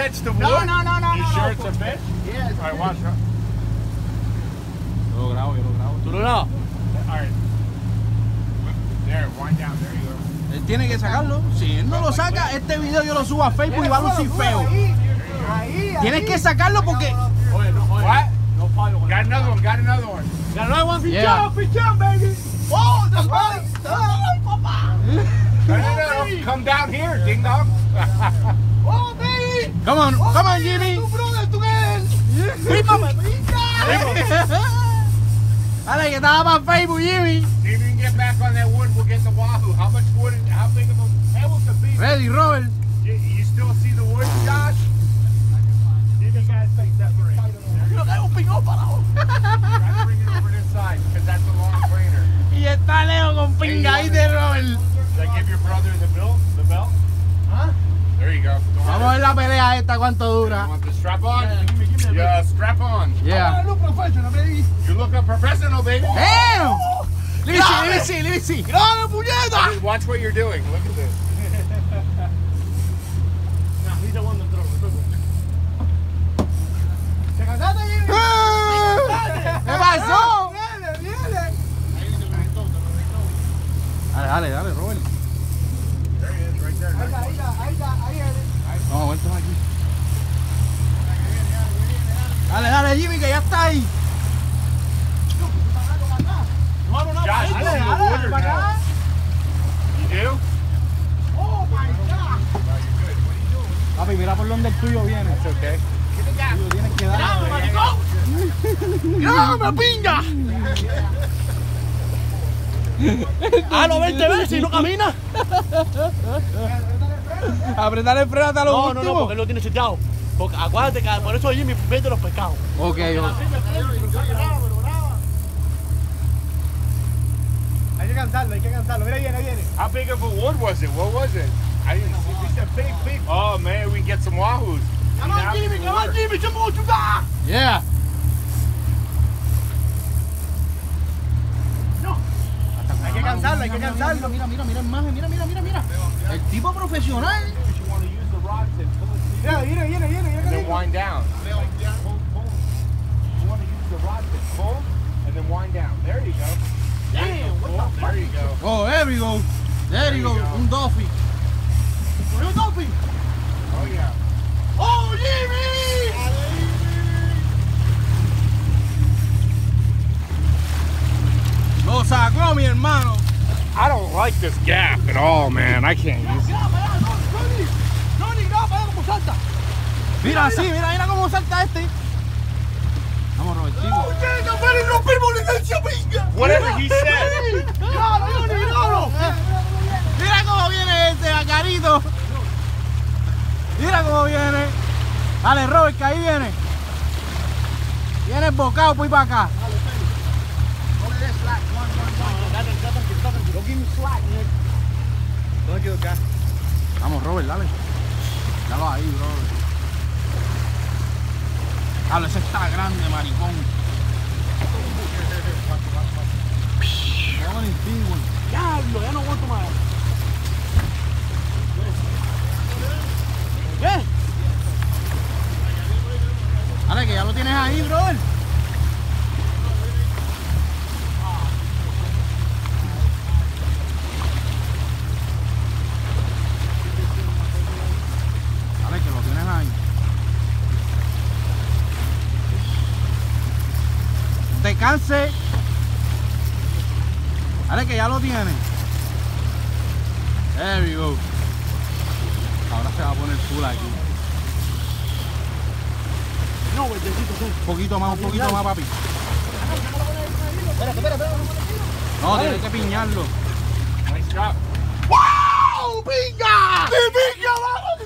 catch the wood? No, no, no, no, You no, sure no. it's a fish? Yeah, it's All right, watch. All Yo lo grabo, yo lo grabo. ¿Tú lo grabas? right. There, wind down. There you go. Él tiene que sacarlo. Si él no lo saca, este video yo lo subo a Facebook y va a lucir feo. Ahí, ahí, Tienes que sacarlo porque. Oye, no, oye. What? No fallo con Got another one. Got another one. Ganó one Yeah. fichón, baby. Oh, that's right. Ay, papá. No, no, no, no. Come down here, ding dong. Oh. Come on, come on, Jimmy. Tu brother, tú eres. Pípame. Dale, que estaba para Facebook, Jimmy. See if you can get back on that wood. We'll get the wahoo. How much wood? and How big of a pebble to be? Ready, Robert. You, you still see the wood, Josh? See if you guys take that for Lo que hay un pico parado. Try to bring it over this side, because that's a long trainer. Y está Leo con pinga ahí de Robert. Should I give your brother the bill? The belt? Huh? Vamos a ver la pelea esta, cuánto You dura. want the strap on? Yeah, strap on. Yeah. look professional, baby. You look a professional, baby. Damn! Let me see, let me see, let me see. ¡Grave, puñeta! Just Watch what you're doing. Look at this. Nah, he's the one that throws. ¿Se cansaste, Jimmy? ¿Qué pasó? Viene, viene. Dale, dale, dale, Robert. Right there. Ahí está, ahí está, ahí está, ahí es. Vamos, vueltos aquí. Dale, dale, Jimmy, que ya está ahí. No, no, no. Josh, ahí, you the no? Do? Oh, my God. Papi, mira por donde el tuyo viene. It's okay. Tienes que dar. ¡No, me pinga! Ah, lo 20 veces y no camina. Apretar el freno hasta lo No, no, último. no, porque él lo tiene seteado. Porque acuérdate que por eso Jimmy vende los pescados. Ok, ok. Hay que cansarlo, hay que cansarlo. Mira, viene, viene. How big of a wood was it? What was it? I didn't see. We said big, big. Oh, man, we can get some wahoos. Come on, Jimmy, come on, Jimmy, come on, you got. Yeah. Hay que cansarlo, hay que cansarlo. Mira, mira, mira el maje, mira, mira, mira, mira. El tipo profesional. You Mira, viene, viene, viene, and viene. then wind down. You want to use the rods and pull and then wind down. There you go. Damn, what the There you go. Oh, there we go. There you go. Un Duffy. fuck? Dolphin. Oh, yeah. ¡Oh, Jimmy! Lo sacó mi hermano. I don't like this gap at all, man. I can't use it. Mira así, mira, mira cómo salta este. Vamos, Robertito. Y rompimos licencia, pinga. Whatever he said. Mira cómo viene este, Acarito. Mira cómo viene. Dale, Robert, que ahí viene. Viene el bocado, pues para acá. Vamos, Robert, dale. Dalo ahí, brother. Dale, ese está grande, maricón. Diablo, ya no aguanto más. ¿Qué? Dale, que ya lo tienes ahí, brother. se canse. Dale que ya lo tiene. There we go. Ahora se va a poner full aquí. No, bellecito, sí. Un poquito más, un poquito más, papi. Espera, espera, espera. No, tiene que piñarlo. Nice job. ¡Wow! ¡Pinga! ¡Mi pinga! ¡Vamos!